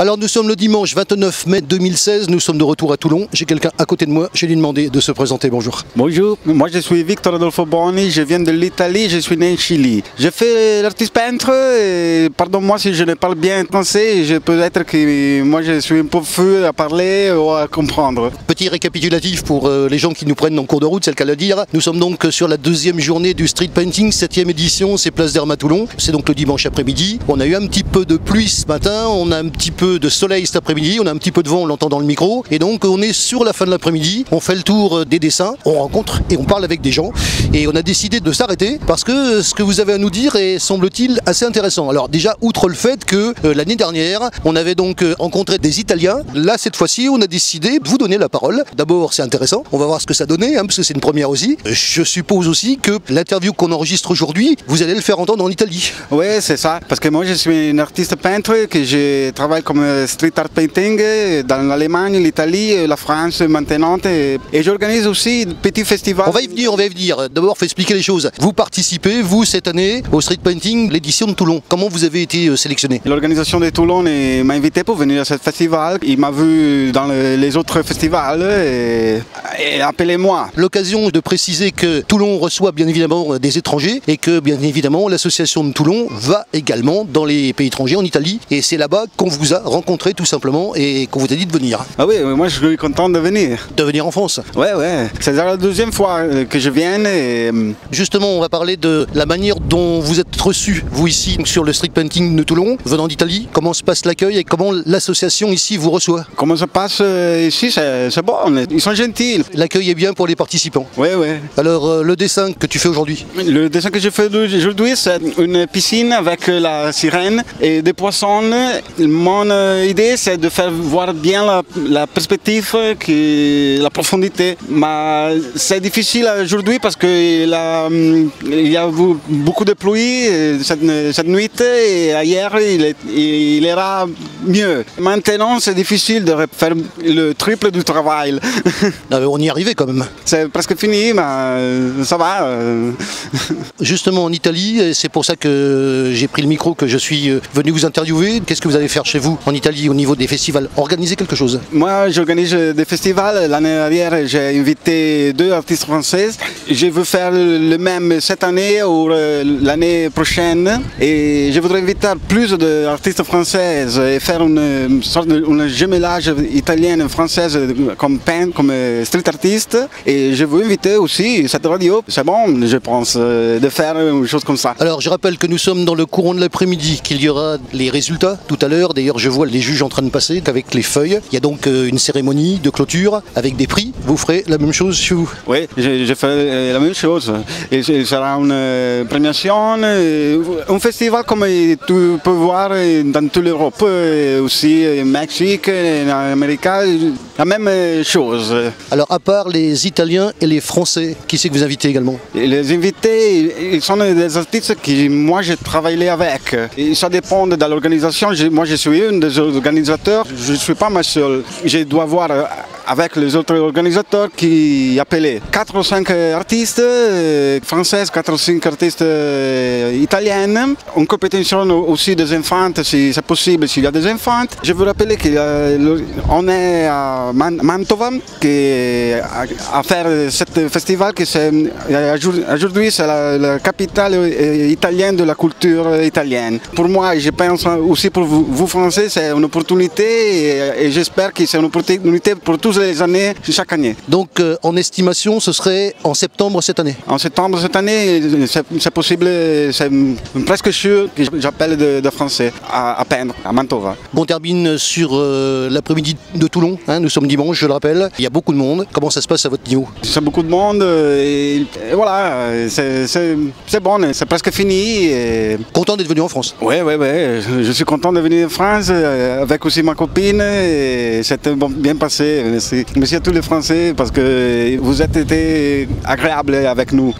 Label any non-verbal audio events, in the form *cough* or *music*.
Alors nous sommes le dimanche 29 mai 2016, nous sommes de retour à Toulon. J'ai quelqu'un à côté de moi, je vais lui demander de se présenter. Bonjour. Bonjour, moi je suis Victor Adolfo Boni, je viens de l'Italie, je suis né en Chili. Je fais l'artiste peintre et pardon-moi si je ne parle bien français, je peut-être que moi je suis un peu fou à parler ou à comprendre. Petit récapitulatif pour euh, les gens qui nous prennent en cours de route, c'est le cas de le dire. Nous sommes donc sur la deuxième journée du street painting, septième édition, c'est Place d'Herma Toulon. C'est donc le dimanche après-midi. On a eu un petit peu de pluie ce matin, on a un petit peu de soleil cet après-midi, on a un petit peu de vent, on l'entend dans le micro. Et donc on est sur la fin de l'après-midi, on fait le tour euh, des dessins, on rencontre et on parle avec des gens. Et on a décidé de s'arrêter parce que ce que vous avez à nous dire est, semble-t-il, assez intéressant. Alors déjà, outre le fait que euh, l'année dernière, on avait donc euh, rencontré des Italiens, là cette fois-ci, on a décidé de vous donner la parole. D'abord, c'est intéressant, on va voir ce que ça donnait, hein, parce que c'est une première aussi. Je suppose aussi que l'interview qu'on enregistre aujourd'hui, vous allez le faire entendre en Italie. Oui, c'est ça, parce que moi je suis un artiste peintre, que je travaille comme street art painting dans l'Allemagne, l'Italie, la France maintenant, et, et j'organise aussi un petit festival. On va y venir, on va y venir. D'abord, faut expliquer les choses. Vous participez, vous, cette année, au street painting, l'édition de Toulon. Comment vous avez été euh, sélectionné L'organisation de Toulon eh, m'a invité pour venir à ce festival. Il m'a vu dans le- les autres festivals et, et appelez-moi. L'occasion de préciser que Toulon reçoit bien évidemment des étrangers et que bien évidemment l'association de Toulon va également dans les pays étrangers, en Italie. Et c'est là-bas qu'on vous a rencontré tout simplement et qu'on vous a dit de venir. Ah oui, moi je suis content de venir. De venir en France. Ouais, ouais. C'est la deuxième fois euh, que je viens et hum, Justement, on va parler de la manière dont vous êtes reçu, vous ici, sur le street painting de Toulon, venant d'Italie. Comment se passe l'accueil et comment l'association ici vous reçoit? Comment ça passe euh, ici, c'est bon. Ils sont gentils. L'accueil est bien pour les participants. Ouais, ouais. Alors, euh, le dessin que tu fais aujourd'hui, Le dessin que je fais aujourd'hui, c'est une piscine avec la sirène et des poissons. Mon euh, idée, c'est de faire voir bien la, la perspective, qui- la profondité. Mais c'est difficile aujourd'hui parce qu'il il y a beaucoup de pluie euh, cette, cette nuit et hier, il, est- il ira mieux. Maintenant, c'est difficile de faire le triple du travail. *laughs* On y est arrivé quand même. c'est presque fini, mais euh, ça va. euh. *laughs* Justement en Italie, c'est pour ça que j'ai pris le micro, que je suis euh, venu vous interviewer. Qu'est-ce que vous allez faire chez vous? En Italie au niveau des festivals Organiser quelque chose? Moi, j'organise des festivals. L'année dernière, j'ai invité deux artistes françaises. Je veux faire le même cette année ou euh, l'année prochaine. Et je voudrais inviter plus d'artistes françaises et faire une sorte de un jumelage italienne française comme peintre, comme euh, street artiste. Et je veux inviter aussi cette radio. C'est bon, je pense, euh, de faire une chose comme ça. Alors je rappelle que nous sommes dans le courant de l'après-midi, qu'il y aura les résultats tout à l'heure. D'ailleurs, je vois les juges en train de passer avec les feuilles. Il y a donc une cérémonie de clôture avec des prix. Vous ferez la même chose chez vous. Oui, je, je fais la même chose. Sera une euh, premiation, euh, un festival comme tu peux voir euh, dans toute l'Europe, aussi au Mexique, en Amérique, la même chose. Alors à part les Italiens et les Français, qui c'est que vous invitez également? Les invités, ils sont des artistes que moi j'ai travaillé avec. Et ça dépend de l'organisation. Moi je suis un des organisateurs. Je ne suis pas ma seule. Je dois voir avec les autres organisateurs qui appelaient 4 ou 5 artistes euh, français, 4 ou 5 artistes euh, italiennes. Une compétition aussi des enfants, si c'est possible, s'il y a des enfants. Je veux rappeler qu'on est à Man- Mantova qui a, faire ce festival euh, aujourd'hui c'est la, capitale euh, italienne de la culture italienne. Pour moi, je pense aussi pour vous, vous Français, c'est une opportunité et, et j'espère que c'est une opportunité pour toutes les années, chaque année. Donc euh, en estimation, ce serait en septembre cette année. En septembre cette année, c'est possible, c'est presque sûr que j'appelle de, de Français à, à peindre à Mantova. On termine sur euh, l'après-midi de Toulon. hein, nous sommes dimanche, je le rappelle. Il y a beaucoup de monde. Comment ça se passe à votre niveau? C'est beaucoup de monde euh, et, et voilà, c'est bon, c'est presque fini. et- Content d'être venu en France? Oui, oui, oui. Je suis content de venir en France avec aussi ma copine et c'était bon- bien passé. Merci. À tous les Français parce que vous êtes été agréables avec nous.